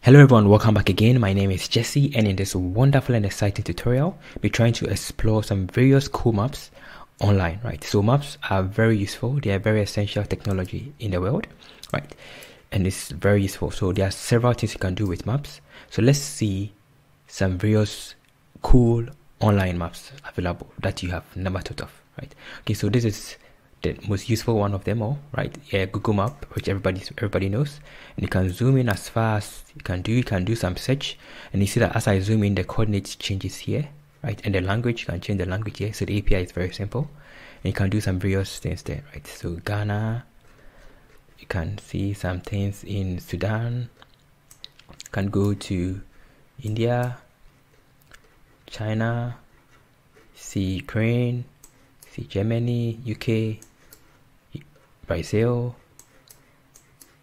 Hello everyone, welcome back again. My name is Jesse and in this wonderful and exciting tutorial, we're trying to explore some various cool maps online, right? So maps are very useful. They are very essential technology in the world, right? And it's very useful. So there are several things you can do with maps. So let's see some various cool online maps available that you have never thought of, right? Okay, so this is the most useful one of them all, right? Yeah, Google Map, which everybody everybody knows, and you can zoom in as far as you can do. You can do some search, and you see that as I zoom in, the coordinates changes here, right? And the language, you can change the language here. So the API is very simple, and you can do some various things there, right? So Ghana, you can see some things in Sudan. You can go to India, China, see Ukraine, see Germany, UK, Brazil,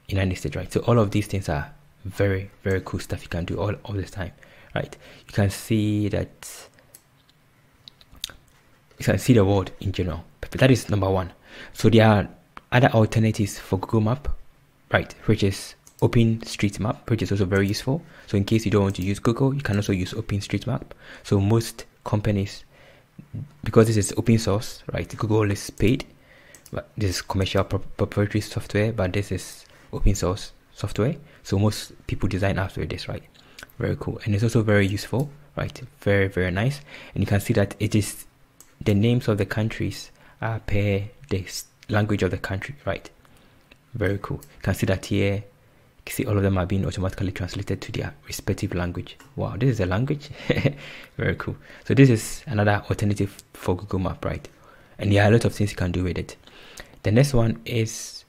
United States, right? So all of these things are very, very cool stuff you can do all, all the time, right? You can see that you can see the world in general. That is number one. So there are other alternatives for Google Map, right? Which is OpenStreetMap, which is also very useful. So in case you don't want to use Google, you can also use OpenStreetMap. So most companies, because this is open source, right? Google is paid this is commercial proprietary software but this is open source software. So most people design with this right? Very cool. And it's also very useful right? Very very nice. And you can see that it is the names of the countries are per the language of the country right? Very cool. You can see that here you see all of them are being automatically translated to their respective language. Wow this is a language? Very cool. So this is another alternative for google map right? And there are a lot of things you can do with it the next one is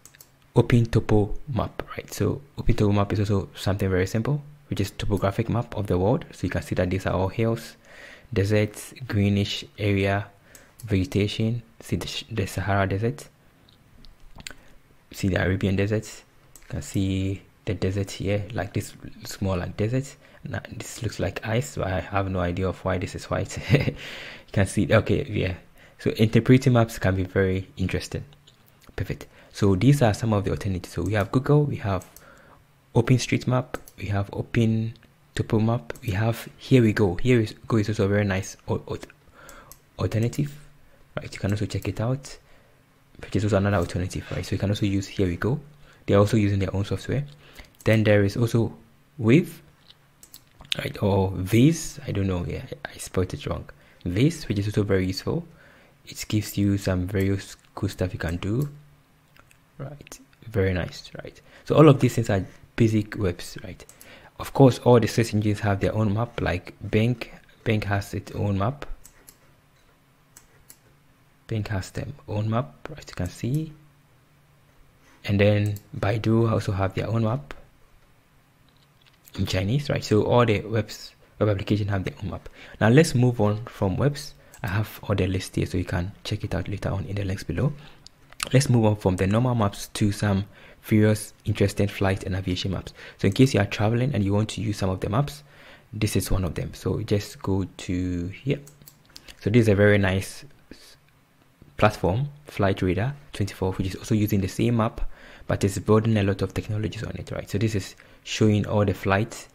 Open Topo Map, right? So Open Topo Map is also something very simple, which is topographic map of the world. So you can see that these are all hills, deserts, greenish area, vegetation. See the, the Sahara Desert. See the Arabian Desert. You can see the desert here, like this more like desert. Now, this looks like ice, but I have no idea of why this is white. you can see, okay, yeah. So interpreting maps can be very interesting. Perfect. So these are some of the alternatives. So we have Google, we have OpenStreetMap, we have Open Topo Map, we have Here We Go. Here is Go is also a very nice alternative, right? You can also check it out, which is also another alternative, right? So you can also use Here We Go. They're also using their own software. Then there is also Waze, right? Or Viz. I don't know. Yeah, I spelled it wrong. Viz, which is also very useful. It gives you some very cool stuff you can do right. Very nice right. So all of these things are basic webs right. Of course all the search engines have their own map like Bing Bing has its own map. Bing has their own map right you can see. And then Baidu also have their own map in Chinese right. So all the webs web application have their own map. Now let's move on from webs. I have all the list here so you can check it out later on in the links below let's move on from the normal maps to some various interesting flight and aviation maps. So in case you are traveling and you want to use some of the maps this is one of them. So just go to here. So this is a very nice platform flight radar 24 which is also using the same map but it's building a lot of technologies on it right? So this is showing all the flights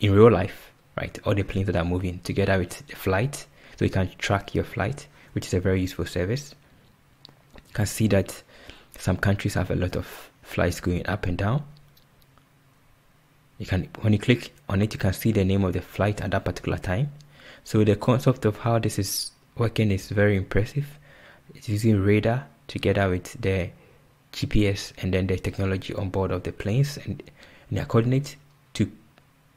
in real life right? All the planes that are moving together with the flight. So you can track your flight which is a very useful service can see that some countries have a lot of flights going up and down. You can, when you click on it, you can see the name of the flight at that particular time. So the concept of how this is working is very impressive. It's using radar together with the GPS and then the technology on board of the planes and, and their coordinates to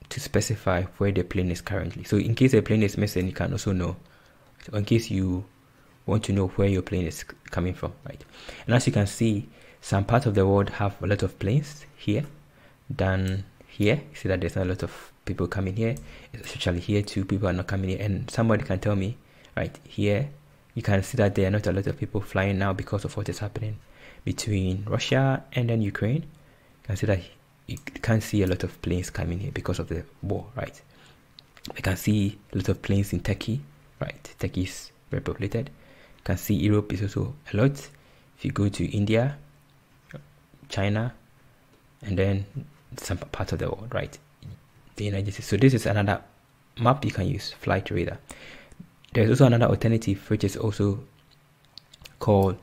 to specify where the plane is currently. So in case the plane is missing, you can also know. So in case you want to know where your plane is coming from, right? And as you can see, some parts of the world have a lot of planes here than here. You see that there's not a lot of people coming here, especially here too. People are not coming here, and somebody can tell me, right here, you can see that there are not a lot of people flying now because of what is happening between Russia and then Ukraine. You can see that you can't see a lot of planes coming here because of the war, right? I can see a lot of planes in Turkey, right? Turkey is very populated can see Europe is also a lot. If you go to India, China, and then some parts of the world, right? the United States. So this is another map you can use, Flight Radar. There's also another alternative which is also called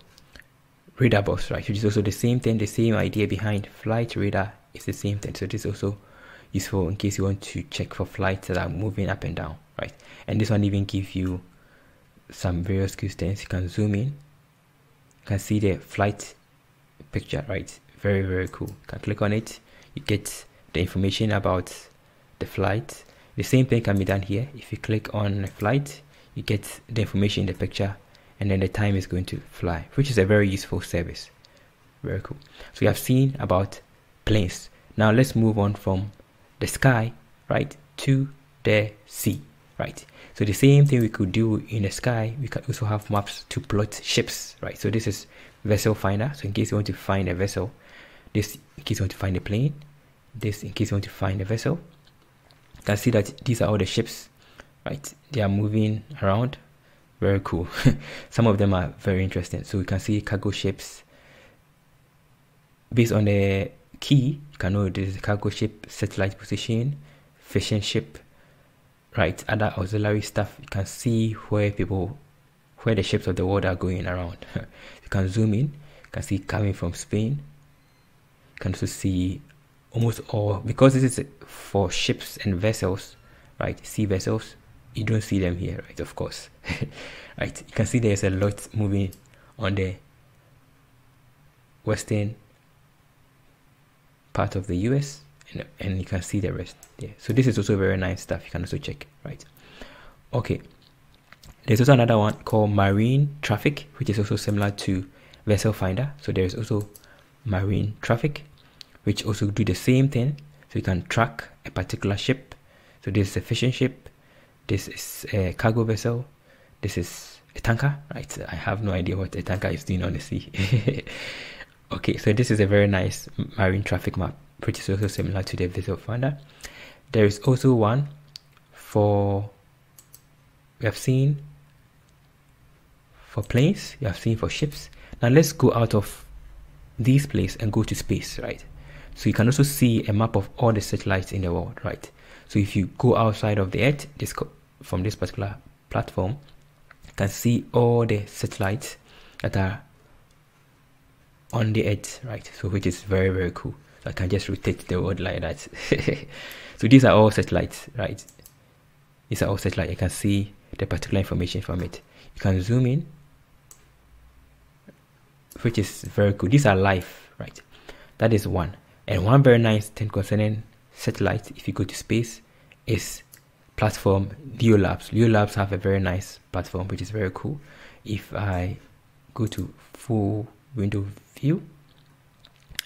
RadarBox, right? Which is also the same thing, the same idea behind Flight Radar is the same thing. So this is also useful in case you want to check for flights that are moving up and down, right? And this one even gives you some various things. You can zoom in, you can see the flight picture, right? Very, very cool. You can click on it, you get the information about the flight. The same thing can be done here. If you click on a flight, you get the information in the picture and then the time is going to fly, which is a very useful service. Very cool. So we have seen about planes. Now let's move on from the sky, right, to the sea, right. So the same thing we could do in the sky, we can also have maps to plot ships, right. So this is vessel finder. So in case you want to find a vessel, this in case you want to find a plane, this in case you want to find a vessel. You can see that these are all the ships, right? They are moving around. Very cool. Some of them are very interesting. So you can see cargo ships. Based on the key, you can know this is cargo ship, satellite position, fishing ship, right? Other auxiliary stuff. You can see where people, where the ships of the world are going around. you can zoom in. You can see coming from Spain. You can also see almost all because this is for ships and vessels, right? Sea vessels. You don't see them here, right? Of course, right? You can see there's a lot moving on the western part of the US, and, and you can see the rest there. So this is also very nice stuff. You can also check, right? Okay. There's also another one called marine traffic, which is also similar to vessel finder. So there's also marine traffic which also do the same thing. So you can track a particular ship. So this is a fishing ship. This is a cargo vessel. This is a tanker, right? I have no idea what a tanker is doing on the sea. okay, so this is a very nice marine traffic map, which is also similar to the vessel finder. There is also one for we have seen for planes, you have seen for ships. Now let's go out of these places and go to space, right? So you can also see a map of all the satellites in the world, right? So if you go outside of the Earth, this from this particular platform, you can see all the satellites that are on the Earth, right? So which is very very cool. So I can just rotate the world like that. so these are all satellites, right? These are all satellites. You can see the particular information from it. You can zoom in, which is very cool. These are live, right? That is one. And one very nice thing concerning satellites, if you go to space, is platform Leo Labs. Leo Labs have a very nice platform, which is very cool. If I go to full window view,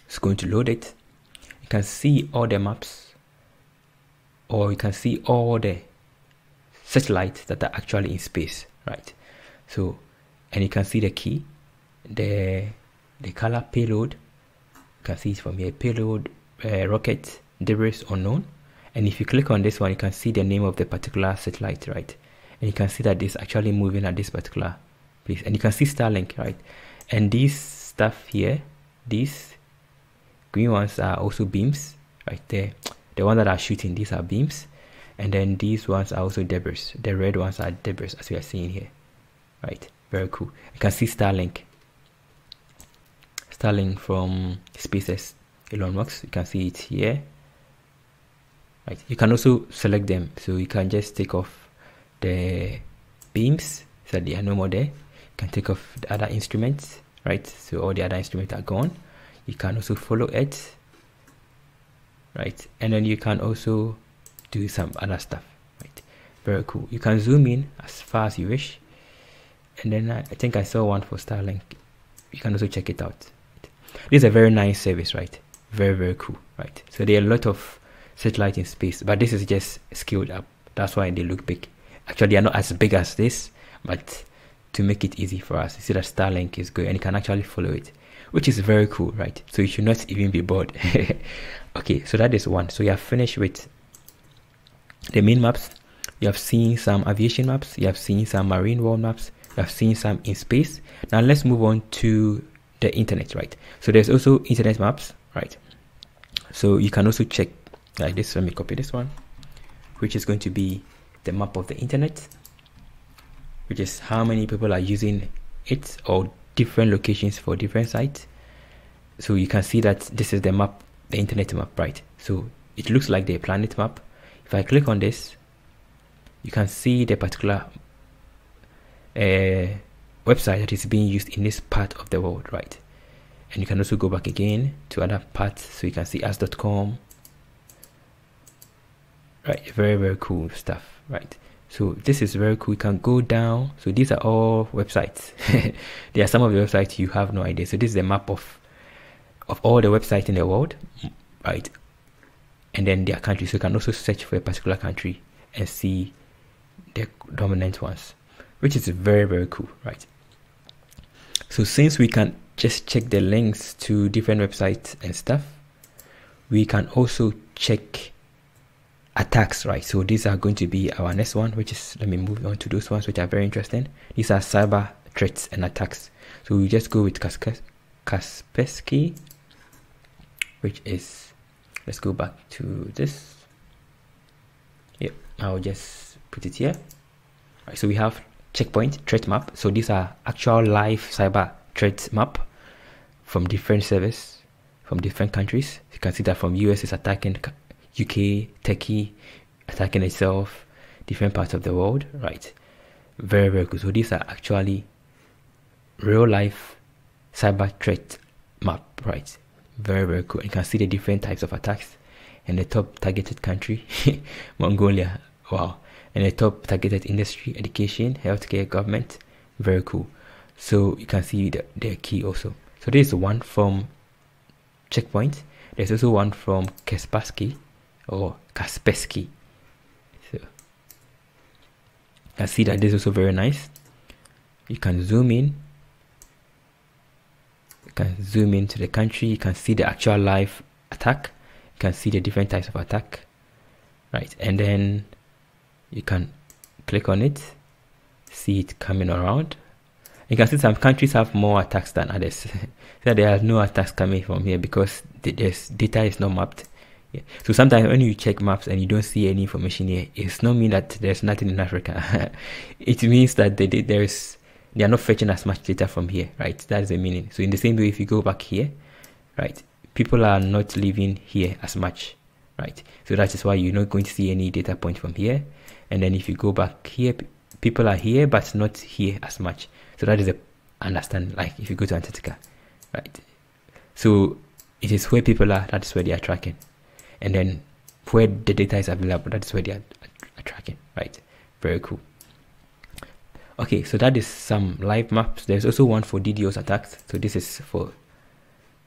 it's going to load it. You can see all the maps, or you can see all the satellites that are actually in space, right? So, and you can see the key, the the color payload, You can see it from here payload uh, rocket debris unknown. And if you click on this one you can see the name of the particular satellite right? And you can see that it's actually moving at this particular place. And you can see starlink right? And this stuff here these green ones are also beams right there the ones that are shooting these are beams and then these ones are also debris the red ones are debris as we are seeing here right very cool you can see starlink Starlink from SpaceX Elon Musk. You can see it here. Right. You can also select them. So you can just take off the beams so they are no more there. You can take off the other instruments, right? So all the other instruments are gone. You can also follow it, right? And then you can also do some other stuff, right? Very cool. You can zoom in as far as you wish. And then I, I think I saw one for Starlink. You can also check it out. This is a very nice service, right? Very, very cool, right? So there are a lot of satellite in space, but this is just scaled up. That's why they look big. Actually, they are not as big as this, but to make it easy for us, you see that Starlink is good and you can actually follow it, which is very cool, right? So you should not even be bored. okay, so that is one. So you have finished with the main maps. You have seen some aviation maps. You have seen some marine world maps. You have seen some in space. Now let's move on to the internet, right? So there's also internet maps, right? So you can also check like this. Let me copy this one. which is going to be the map of the internet, which is how many people are using it or different locations for different sites. So you can see that this is the map, the internet map, right? So it looks like the planet map. If I click on this, you can see the particular uh, website that is being used in this part of the world, right? And you can also go back again to other parts, so you can see us.com, right? Very very cool stuff, right? So this is very cool. You can go down. So these are all websites. there are some of the websites you have no idea. So this is a map of of all the websites in the world, right? And then their countries. So you can also search for a particular country and see the dominant ones, which is very very cool, right? So since we can just check the links to different websites and stuff, we can also check attacks, right? So these are going to be our next one, which is, let me move on to those ones which are very interesting. These are cyber threats and attacks. So we just go with Kaspersky, which is, let's go back to this. Yep, I'll just put it here. So we have checkpoint threat map. So these are actual live cyber threat map from different services from different countries. You can see that from US is attacking UK, Turkey, attacking itself, different parts of the world, right? Very, very good. So these are actually real life cyber threat map, right? Very, very cool. You can see the different types of attacks and the top targeted country, Mongolia. Wow. And the top targeted industry, education, healthcare, government. Very cool. So you can see the, the key also. So this is one from Checkpoint. There's also one from Kaspersky or Kaspersky. So you can see that this is also very nice. You can zoom in. You can zoom into the country. You can see the actual live attack. You can see the different types of attack. Right, and then you can click on it, see it coming around. You can see some countries have more attacks than others. so there are no attacks coming from here because the data is not mapped yeah. So sometimes when you check maps and you don't see any information here, it's not mean that there's nothing in Africa. it means that they, there's they are not fetching as much data from here, right? That's the meaning. So in the same way, if you go back here, right, people are not living here as much, right? So that is why you're not going to see any data point from here. And then if you go back here, people are here but not here as much. So that is a understand. Like if you go to Antarctica, right? So it is where people are. That is where they are tracking and then where the data is available that's where they are, tracking right? Very cool. Okay so that is some live maps. There's also one for DDoS attacks. So this is for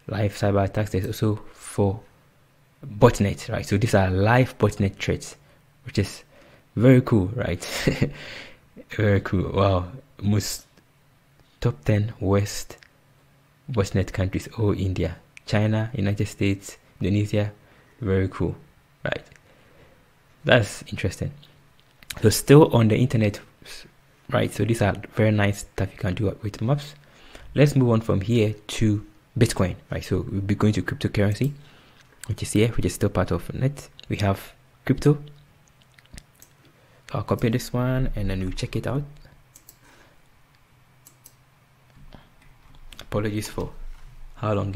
live cyber attacks. There's also for botnet right? So these are live botnet threats which is very cool right? Very cool. Wow. Most top 10 worst botnet countries. Oh india china united states indonesia very cool, right? That's interesting. So still on the internet, right? So these are very nice stuff you can do with maps. Let's move on from here to Bitcoin, right? So we'll be going to cryptocurrency, which is here, which is still part of net. We have crypto. I'll copy this one and then we'll check it out. Apologies for how long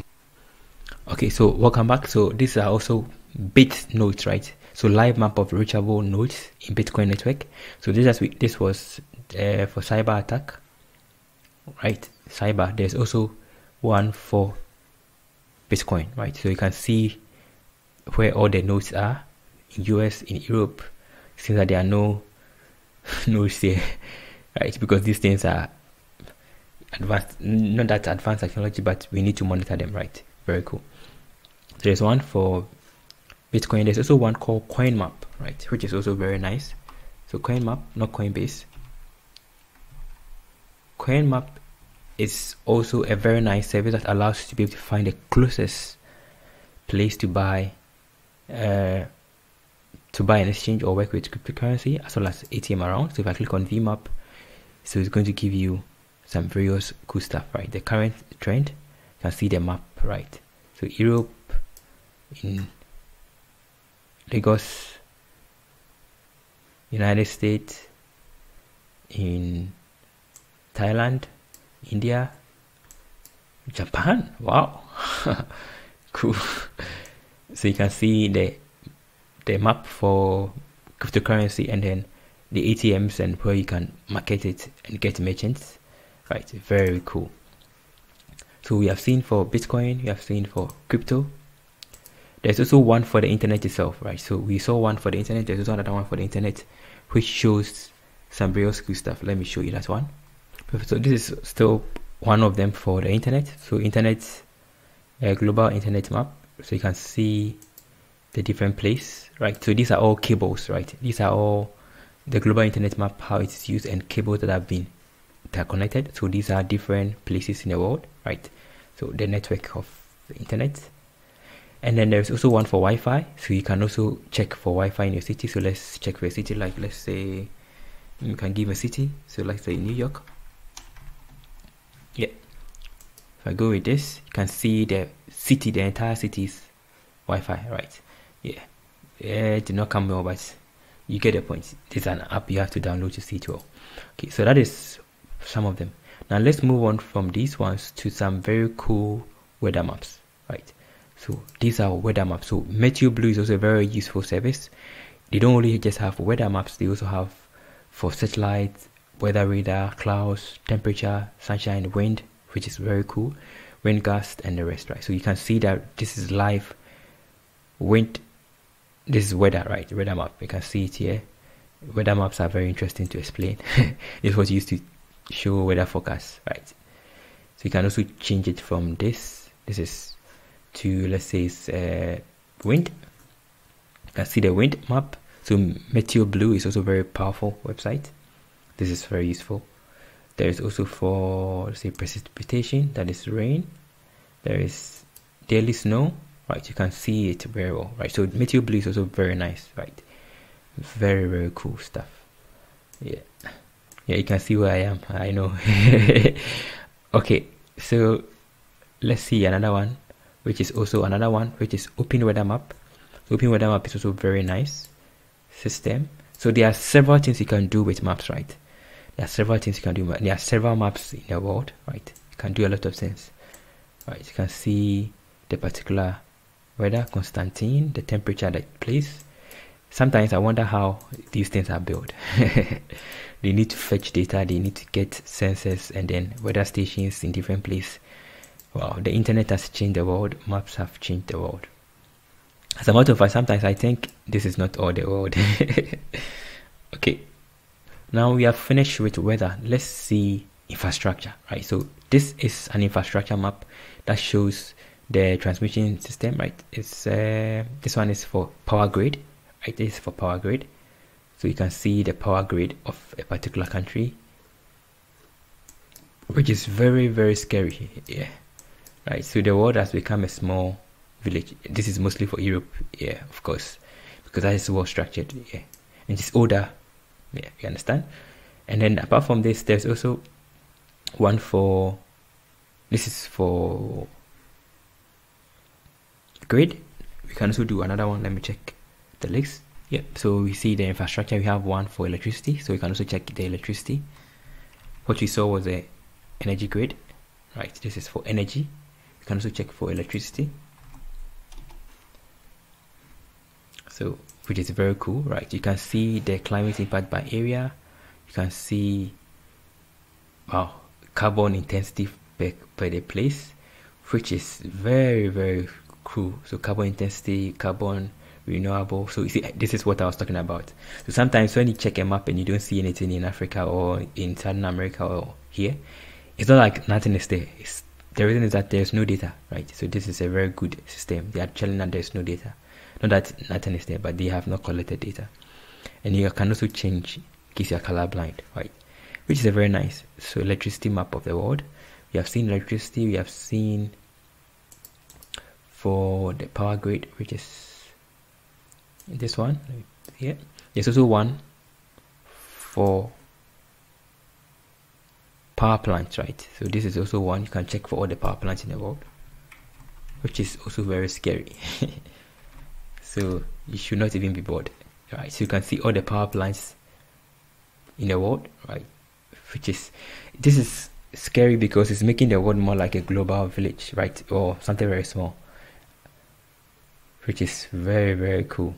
okay so welcome back. So these are also bit nodes right? So live map of reachable nodes in bitcoin network. So this is this was uh, for cyber attack right? Cyber there's also one for bitcoin right? So you can see where all the nodes are in us in europe seems that there are no nodes here right? Because these things are advanced not that advanced technology but we need to monitor them right? Very cool there's one for Bitcoin. There's also one called CoinMap, right, which is also very nice. So CoinMap, not Coinbase. CoinMap is also a very nice service that allows you to be able to find the closest place to buy uh, to buy an exchange or work with cryptocurrency as well as ATM around. So if I click on VMAP, so it's going to give you some various cool stuff, right? The current trend, you can see the map, right? So Europe in Lagos United States, in Thailand, India, Japan. Wow, cool. so you can see the the map for cryptocurrency and then the ATMs and where you can market it and get merchants. Right, very cool. So we have seen for Bitcoin, we have seen for crypto. There's also one for the internet itself, right? So we saw one for the internet. There's also another one for the internet, which shows some real cool stuff. Let me show you that one. So this is still one of them for the internet. So internet, uh, global internet map. So you can see the different place, right? So these are all cables, right? These are all the global internet map, how it is used and cables that have been interconnected. So these are different places in the world, right? So the network of the internet. And then there's also one for Wi-Fi. So you can also check for Wi-Fi in your city. So let's check for a city, like let's say you can give a city. So let's say New York. Yeah. If I go with this, you can see the city, the entire city's Wi-Fi, right? Yeah. Yeah, it did not come well, but you get the point. This is an app you have to download to see it all. Okay, so that is some of them. Now let's move on from these ones to some very cool weather maps, right? So these are weather maps. So Meteo Blue is also a very useful service. They don't only just have weather maps, they also have for satellite, weather radar, clouds, temperature, sunshine, wind, which is very cool, wind gust and the rest, right? So you can see that this is live wind this is weather right? Weather map. You can see it here. Weather maps are very interesting to explain. This was used to show weather forecast right? So you can also change it from this. This is to let's say it's uh, wind. Can see the wind map. So meteo blue is also very powerful website. This is very useful. There is also for let's say precipitation. That is rain. There is daily snow. Right you can see it very well. Right so meteo blue is also very nice right? Very very cool stuff. Yeah. Yeah you can see where i am. I know. Okay so let's see another one which is also another one which is open weather map open weather map is also very nice system so there are several things you can do with maps right there are several things you can do there are several maps in the world right you can do a lot of things right you can see the particular weather, Constantine, the temperature, the place. Sometimes I wonder how these things are built. they need to fetch data, they need to get sensors and then weather stations in different places. Wow, the internet has changed the world, maps have changed the world. As a matter of fact, sometimes I think this is not all the world. okay, now we have finished with weather. Let's see infrastructure, right? So this is an infrastructure map that shows the transmission system right it's uh, this one is for power grid right this is for power grid so you can see the power grid of a particular country which is very very scary yeah right so the world has become a small village. This is mostly for europe yeah of course because that is well structured yeah. And it's older yeah you understand? And then apart from this there's also one for this is for grid. We can also do another one. Let me check the list yep so we see the infrastructure. We have one for electricity so we can also check the electricity. What we saw was the energy grid. Right this is for energy you can also check for electricity. So which is very cool right? You can see the climate impact by area. You can see wow carbon intensity per, per the place which is very very cool. So carbon intensity carbon renewable. So you see this is what i was talking about. So sometimes when you check a map and you don't see anything in africa or in southern america or here it's not like nothing is there. It's, the reason is that there's no data right? So this is a very good system. They are telling that there's no data. Not that nothing is there but they have not collected data. And you can also change in case you're colorblind right? Which is a very nice. So electricity map of the world. We have seen electricity. We have seen for the power grid which is this one here. There's also one for power plants right so this is also one you can check for all the power plants in the world which is also very scary so you should not even be bored right so you can see all the power plants in the world, right? Which is this is scary because it's making the world more like a global village, right? Or something very small. Which is very very cool.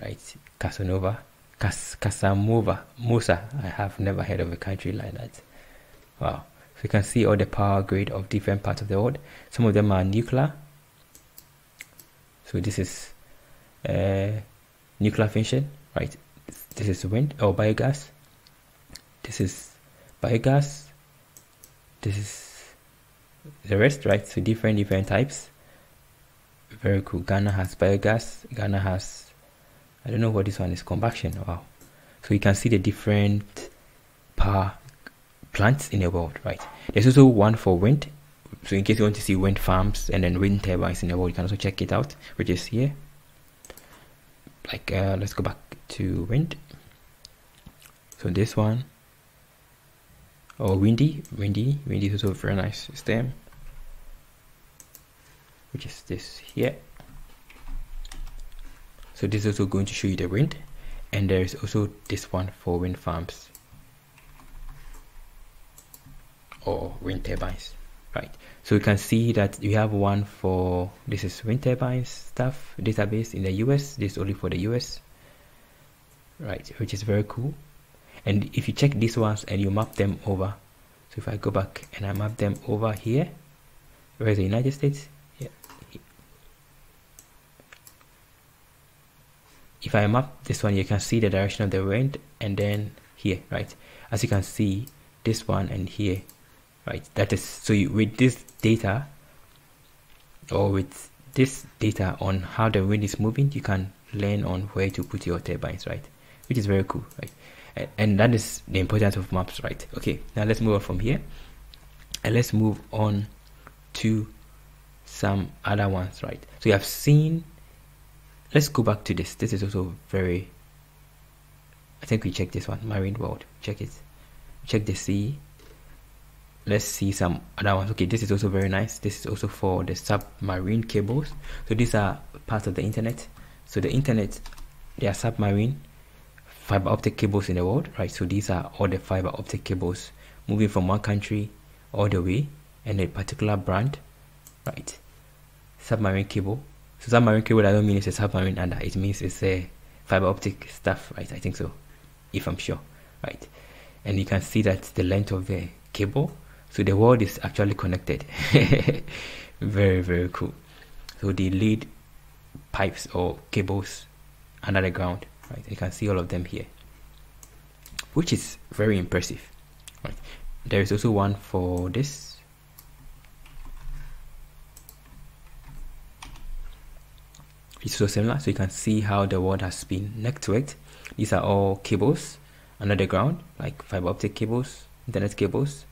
Right? Casanova. Cas Casamova. Musa. I have never heard of a country like that. Wow. So you can see all the power grid of different parts of the world. Some of them are nuclear. So this is uh, nuclear fission, right? This is wind or biogas. This is biogas. This is the rest, right? So different different types. Very cool. Ghana has biogas. Ghana has I don't know what this one is combustion. Wow. So you can see the different power plants in the world, right? There's also one for wind. So in case you want to see wind farms and then wind turbines in the world, you can also check it out, which is here like uh, let's go back to wind so this one oh windy windy windy is also very nice stem which is this here so this is also going to show you the wind and there is also this one for wind farms or wind turbines right? So you can see that you have one for this is wind turbines stuff database in the US this is only for the US right which is very cool. And if you check these ones and you map them over so if I go back and I map them over here where's the United States if I map this one you can see the direction of the wind and then here right? As you can see this one and here right? That is so you, with this data or with this data on how the wind is moving you can learn on where to put your turbines right? Which is very cool right? And, and that is the importance of maps right? Okay now let's move on from here. And let's move on to some other ones right? So you have seen let's go back to this. This is also very i think we check this one marine world. Check it. Check the sea. Let's see some other ones. Okay this is also very nice. This is also for the submarine cables. So these are parts of the internet. So the internet they are submarine fiber optic cables in the world right? So these are all the fiber optic cables moving from one country all the way and a particular brand right? Submarine cable submarine cable i don't mean it's a submarine under it means it's a fiber optic stuff right? I think so if i'm sure right? And you can see that the length of the cable so the world is actually connected. Very very cool. So the lead pipes or cables under the ground right? You can see all of them here which is very impressive right? There is also one for this it's so similar so you can see how the world has been networked these are all cables under the ground like fiber optic cables internet cables.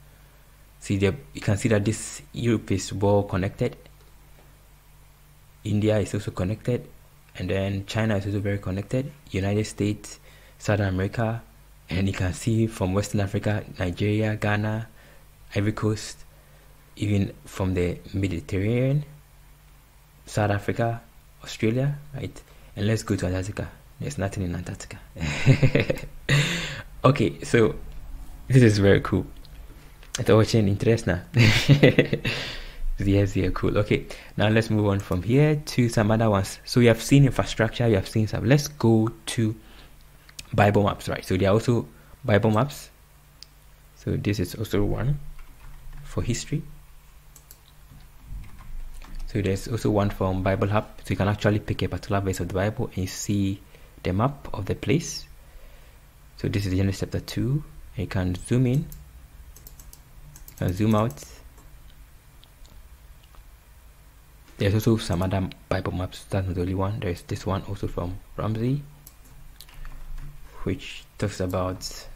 See the you can see that this Europe is well connected. India is also connected. And then China is also very connected. United States Southern America. And you can see from Western Africa Nigeria Ghana Ivory Coast even from the Mediterranean South Africa Australia, right? And let's go to Antarctica. There's nothing in Antarctica. okay, so this is very cool. It's watching interest now. yes, yeah, cool. Okay, now let's move on from here to some other ones. So you have seen infrastructure, you have seen some. Let's go to Bible maps, right? So there are also Bible maps. So this is also one for history. So there's also one from Bible Hub. So you can actually pick a particular verse of the Bible and see the map of the place. So this is Genesis chapter 2. And you can zoom in uh, zoom out there's also some other bible maps that's not the only one there's this one also from ramsey which talks about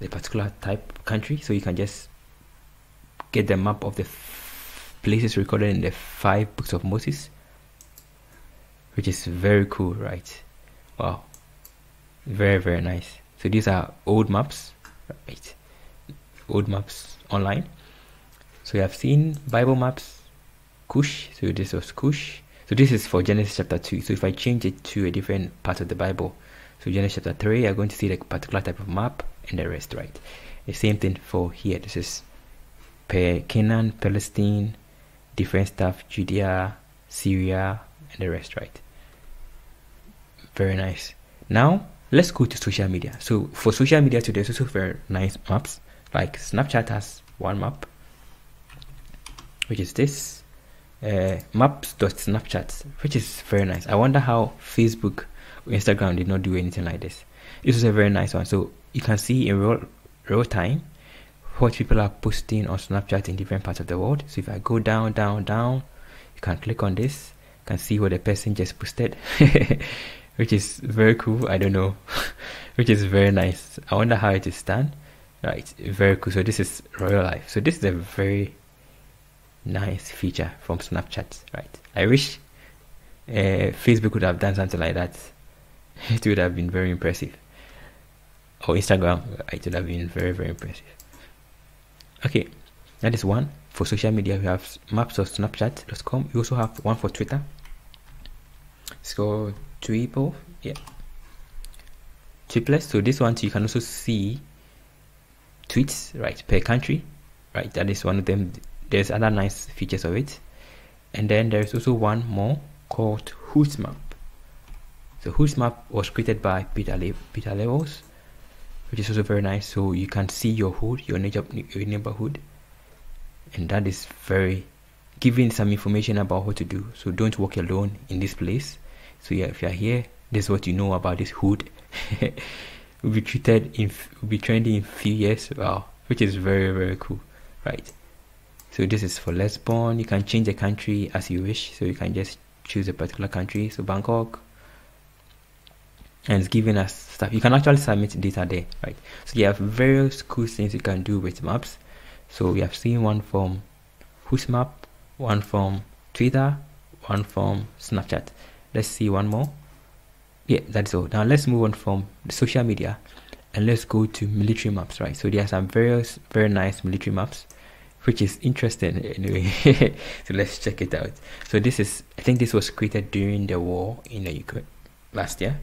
the particular type country so you can just get the map of the places recorded in the five books of moses which is very cool right wow very very nice so these are old maps right old maps online. So you have seen Bible maps, Cush. So this was Cush. So this is for Genesis chapter 2. So if I change it to a different part of the Bible, So Genesis chapter 3, you're going to see the particular type of map and the rest, right? The same thing for here. This is Canaan, Palestine, different stuff, Judea, Syria, and the rest, right? Very nice. Now, let's go to social media. So for social media today, there's also very nice maps. Like Snapchat has one map, which is this uh, maps.snapchat, which is very nice. I wonder how Facebook or Instagram did not do anything like this. This is a very nice one. So you can see in real real time what people are posting on Snapchat in different parts of the world. So if I go down, down, down, you can click on this, you can see what the person just posted, which is very cool. I don't know, which is very nice. I wonder how it is done. Right, very cool. So this is real life. So this is a very nice feature from Snapchat. Right, I wish uh, Facebook would have done something like that. It would have been very impressive. Or Instagram, it would have been very very impressive. Okay, that is one for social media. We have maps of Snapchat.com. We also have one for Twitter. So Twipo, yeah. Triplets. So this one you can also see tweets right per country right that is one of them there's other nice features of it and then there's also one more called Map. so Map was created by peter Le- Pieter levels which is also very nice. So you can see your hood your, your neighborhood. And that is very giving some information about what to do. So don't walk alone in this place. So yeah if you're here this is what you know about this hood. Will be treated in will be trending in few years. Wow which is very very cool right? So this is for Lisbon. You can change the country as you wish. So you can just choose a particular country. So Bangkok and it's giving us stuff. You can actually submit data there right? So you have various cool things you can do with maps. So we have seen one from Whosmap one from Twitter one from Snapchat. Let's see one more. Yeah that's all. Now let's move on from social media and let's go to military maps right? So there are some various very nice military maps which is interesting anyway. So let's check it out. So this is i think this was created during the war in the ukraine last year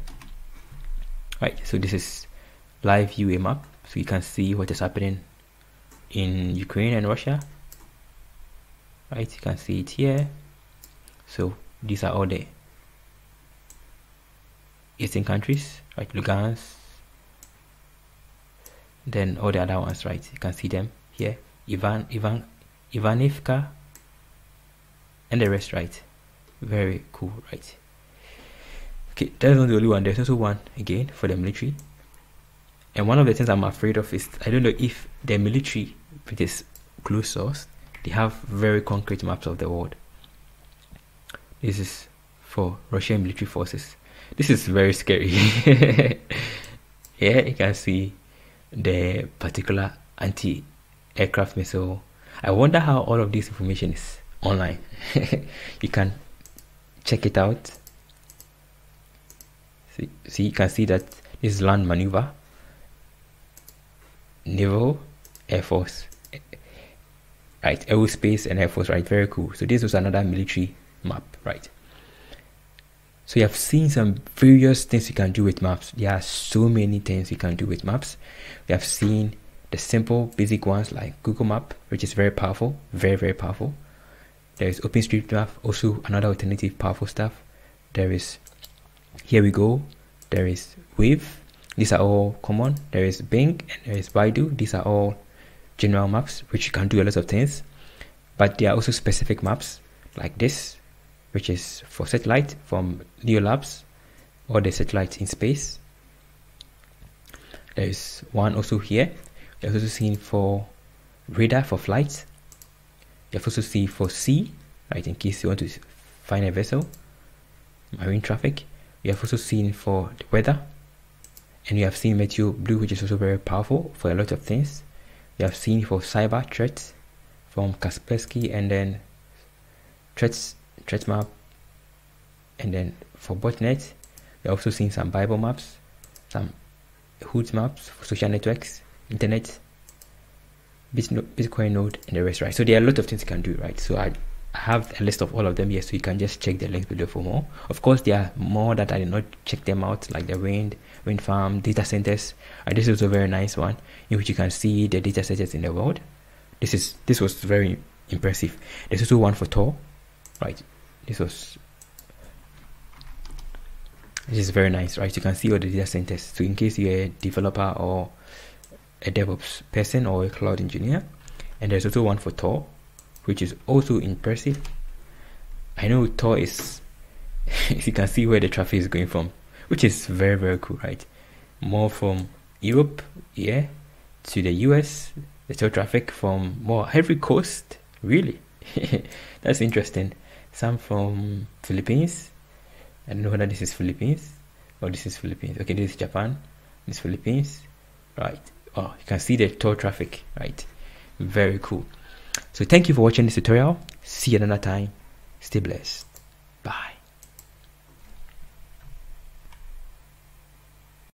right so this is live ua map so you can see what is happening in ukraine and russia right you can see it here so these are all the eastern countries, right? Lugansk. Then all the other ones, right? You can see them here. Ivan, Ivan, Ivanivka, and the rest, right? Very cool, right? Okay, that's not the only one. There's also one again for the military. And one of the things I'm afraid of is I don't know if the military, which is close source, they have very concrete maps of the world. This is for Russian military forces. This is very scary. yeah, you can see the particular anti-aircraft missile. I wonder how all of this information is online. you can check it out. See, see, you can see that this is land maneuver, naval, air force, right? Aerospace and air force, right? Very cool. So this was another military map, right? So you have seen some various things you can do with maps. There are so many things you can do with maps. We have seen the simple basic ones like Google Map, which is very powerful, very, very powerful. There is OpenStreetMap, also another alternative powerful stuff. There is Here We Go, there is Waze, these are all common. There is Bing and there is Baidu, these are all general maps which you can do a lot of things. But there are also specific maps like this, which is for satellite from Leo Labs or the satellite in space. There is one also here. You have also seen for radar for flights. You have also seen for sea, right, in case you want to find a vessel, marine traffic. You have also seen for the weather, and you have seen Meteo Blue, which is also very powerful for a lot of things. You have seen for cyber threats from Kaspersky, and then threats threat map and then for botnet. We're also seen some bible maps some hood maps for social networks internet bitcoin node and the rest right? So there are a lot of things you can do right? So I have a list of all of them here, so you can just check the links below for more. Of course, there are more that I did not check them out, like the wind, wind farm, data centers. And this is a very nice one in which you can see the data centers in the world. This is this was very impressive. There's also one for Tor, right? This was this is very nice, right? You can see all the data centers. So in case you're a developer or a DevOps person or a cloud engineer, and there's also one for Tor which is also impressive. I know Tor is, you can see where the traffic is going from, which is very, very cool, right? More from Europe, yeah, to the US, the Tor traffic from more every coast, really. That's interesting. Some from Philippines. I don't know whether this is Philippines or this is Philippines. Okay, this is Japan. This is Philippines. Right. Oh, you can see the Tor traffic, right? Very cool. So thank you for watching this tutorial. See you another time. Stay blessed. Bye.